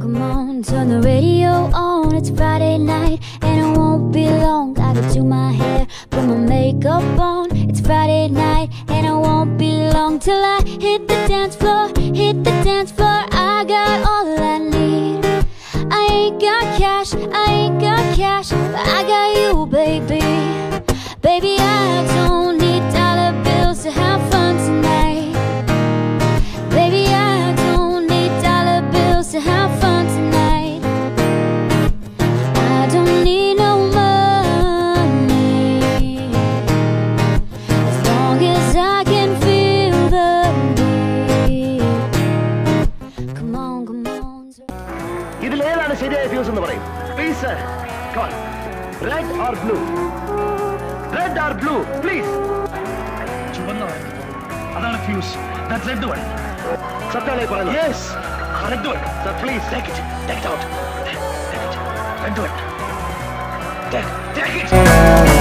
come on, turn the radio on. It's Friday night, and it won't be long. Gotta do my hair, put my makeup on. It's Friday night, and it won't be long till I hit the dance floor, hit the dance floor. I got all I need. I ain't got cash, I ain't got cash, ഇതിൽ ഏതാണ് ശരിയായ fuse എന്ന് പറയും. Please red or blue red or blue please ചുവന്ന അതാണ് fuse that red one സത്യമായി പറയുന്നത്. Yes red one sir please take it take it out take it red one take take it